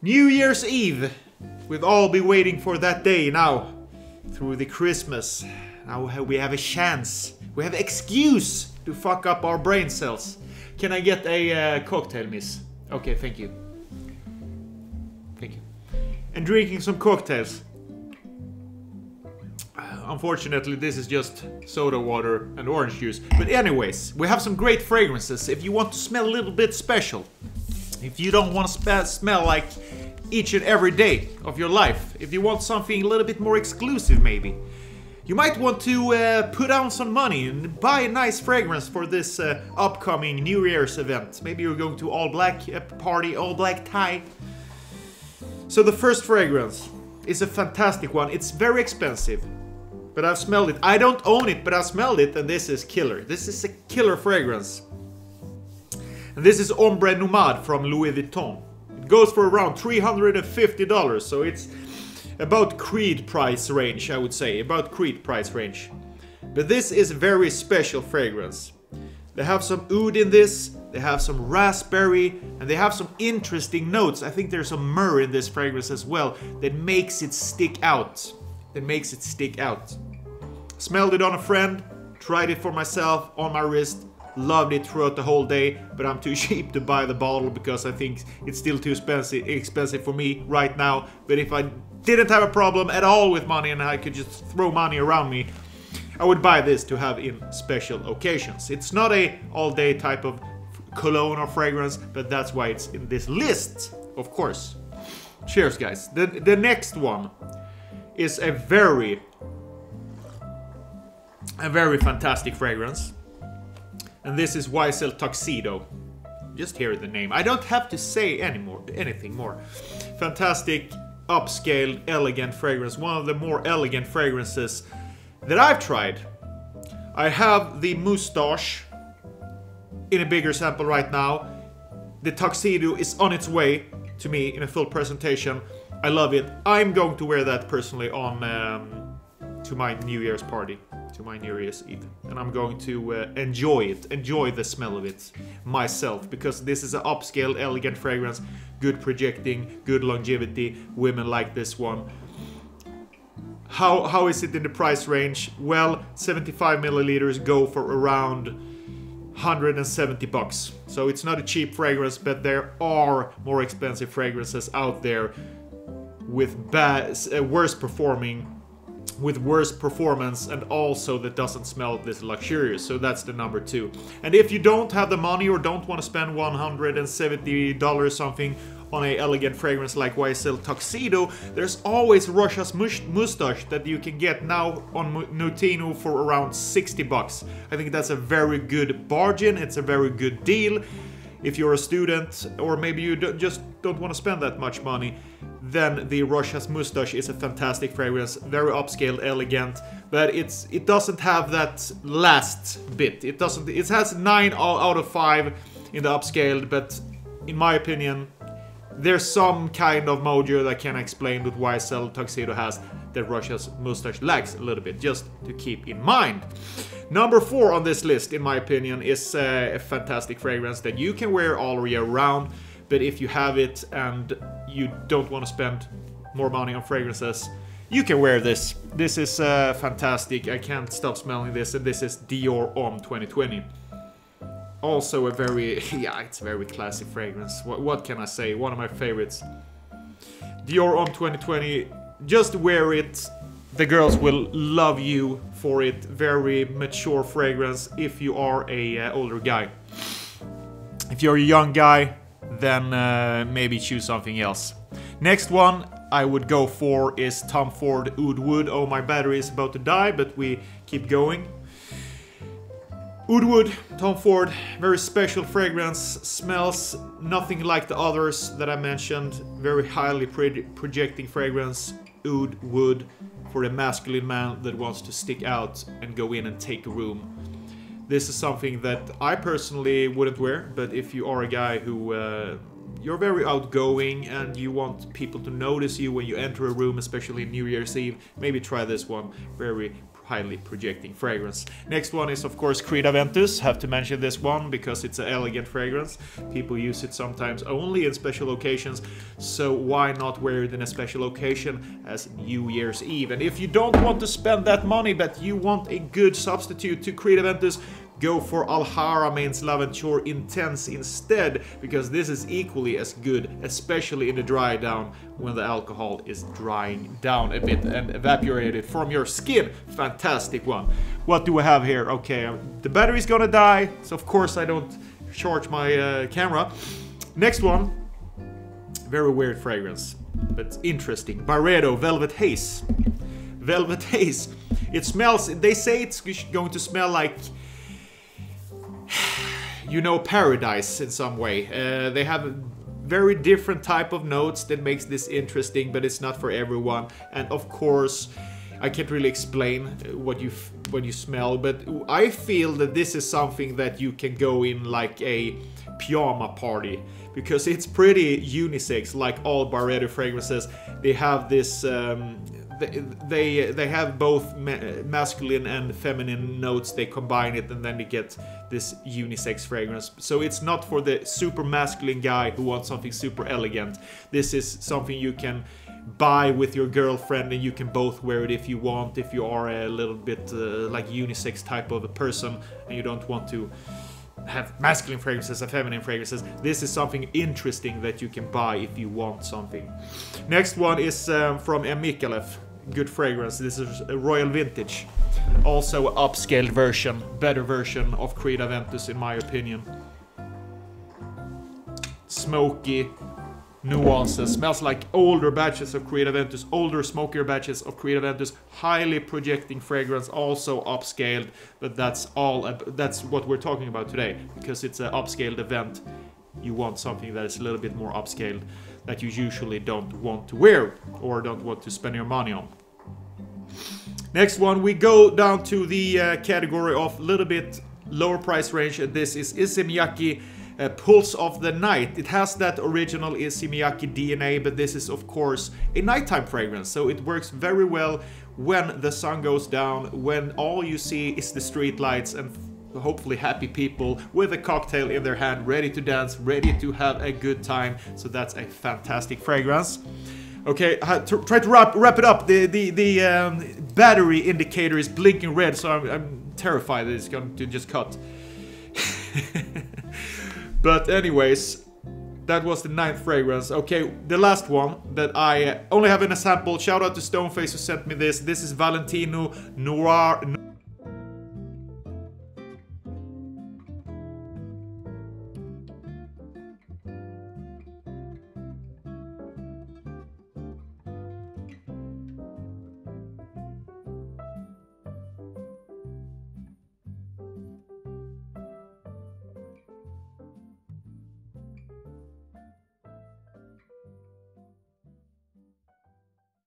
New Year's Eve. We've all been waiting for that day now. Through the Christmas. Now we have a chance. We have excuse to fuck up our brain cells. Can I get a uh, cocktail, miss? Okay, thank you. Thank you. And drinking some cocktails. Unfortunately, this is just soda water and orange juice. But anyways, we have some great fragrances if you want to smell a little bit special. If you don't want to smell like each and every day of your life. If you want something a little bit more exclusive maybe. You might want to uh, put down some money and buy a nice fragrance for this uh, upcoming New Year's event. Maybe you're going to all black uh, party, all black tie. So the first fragrance is a fantastic one. It's very expensive but I've smelled it. I don't own it, but I've smelled it, and this is killer. This is a killer fragrance. This is Ombre Nomade from Louis Vuitton. It goes for around $350, so it's about Creed price range, I would say. About Creed price range. But this is a very special fragrance. They have some oud in this, they have some raspberry, and they have some interesting notes. I think there's some myrrh in this fragrance as well that makes it stick out. That makes it stick out. Smelled it on a friend, tried it for myself on my wrist, loved it throughout the whole day, but I'm too cheap to buy the bottle because I think it's still too expensive, expensive for me right now. But if I didn't have a problem at all with money and I could just throw money around me, I would buy this to have in special occasions. It's not a all-day type of cologne or fragrance, but that's why it's in this list, of course. Cheers, guys. The, the next one is a very a very fantastic fragrance. And this is YSL Tuxedo. Just hear the name. I don't have to say any more, anything more. Fantastic, upscale, elegant fragrance. One of the more elegant fragrances that I've tried. I have the Moustache in a bigger sample right now. The Tuxedo is on its way to me in a full presentation. I love it. I'm going to wear that personally on um, to my New Year's party to my New Eve. And I'm going to uh, enjoy it, enjoy the smell of it myself, because this is an upscale, elegant fragrance, good projecting, good longevity. Women like this one. How, how is it in the price range? Well, 75 milliliters go for around 170 bucks. So it's not a cheap fragrance, but there are more expensive fragrances out there with bad, uh, worse performing with worse performance and also that doesn't smell this luxurious. So that's the number two. And if you don't have the money or don't want to spend $170 something on a elegant fragrance like YSL Tuxedo, there's always Rochas Moustache that you can get now on Notino for around 60 bucks. I think that's a very good bargain, it's a very good deal. If you're a student or maybe you just don't want to spend that much money, then the Rochas Moustache is a fantastic fragrance, very upscale, elegant, but it's it doesn't have that last bit. It doesn't. It has nine out of five in the upscaled, but in my opinion, there's some kind of mojo that can explain what YSL Tuxedo has that Rochas Moustache lacks a little bit, just to keep in mind. Number four on this list, in my opinion, is uh, a fantastic fragrance that you can wear all year round. But if you have it and you don't want to spend more money on fragrances, you can wear this. This is uh, fantastic. I can't stop smelling this, and this is Dior Homme 2020. Also a very, yeah, it's very classic fragrance. What, what can I say? One of my favorites. Dior Homme 2020. Just wear it. The girls will love you for it. Very mature fragrance if you are a uh, older guy. If you're a young guy, then uh, maybe choose something else. Next one I would go for is Tom Ford Oud Wood. Oh, my battery is about to die, but we keep going. Oud Wood, Tom Ford, very special fragrance, smells nothing like the others that I mentioned. Very highly pro projecting fragrance, Oud Wood, for the masculine man that wants to stick out and go in and take a room. This is something that I personally wouldn't wear, but if you are a guy who uh, you're very outgoing and you want people to notice you when you enter a room, especially New Year's Eve, maybe try this one. Very highly projecting fragrance. Next one is of course Creed Aventus. Have to mention this one because it's an elegant fragrance. People use it sometimes only in special occasions, so why not wear it in a special occasion as New Year's Eve? And if you don't want to spend that money but you want a good substitute to Creed Aventus, go for Al Haramain's L'Aventure Intense instead, because this is equally as good, especially in the dry down when the alcohol is drying down a bit and evaporated from your skin. Fantastic one. What do we have here? Okay, um, the battery's gonna die, so of course I don't charge my uh, camera. Next one, very weird fragrance, but interesting. Byredo Velvet Haze. Velvet Haze. It smells, they say it's going to smell like you know paradise in some way. Uh, they have very different type of notes that makes this interesting, but it's not for everyone. And of course, I can't really explain what you what you smell, but I feel that this is something that you can go in like a pyjama party because it's pretty unisex, like all Byredo fragrances. They have this um, they they have both ma masculine and feminine notes. They combine it, and then you get this unisex fragrance. So it's not for the super masculine guy who wants something super elegant. This is something you can buy with your girlfriend and you can both wear it if you want if you are a little bit uh, like unisex type of a person and you don't want to have masculine fragrances and feminine fragrances. This is something interesting that you can buy if you want something. Next one is um, from M. Micallef good fragrance. This is a Royal Vintage. Also upscaled version, better version of Creed Aventus in my opinion. Smoky nuances. Smells like older batches of Creed Aventus, older smokier batches of Creed Aventus. Highly projecting fragrance, also upscaled. But that's all. That's what we're talking about today because it's an upscaled event. You want something that is a little bit more upscaled that you usually don't want to wear or don't want to spend your money on. Next one, we go down to the uh, category of a little bit lower price range. And this is Issey Miyake uh, Pulse of the Night. It has that original Issey Miyake DNA, but this is of course a nighttime fragrance, so it works very well when the sun goes down, when all you see is the street lights and hopefully happy people with a cocktail in their hand, ready to dance, ready to have a good time. So that's a fantastic fragrance. Okay, try to wrap, wrap it up. The the the um, battery indicator is blinking red, so I'm, I'm terrified that it's going to just cut. but anyways, that was the ninth fragrance. Okay, the last one that I only have in a sample. Shout out to Stoneface who sent me this. This is Valentino Noir.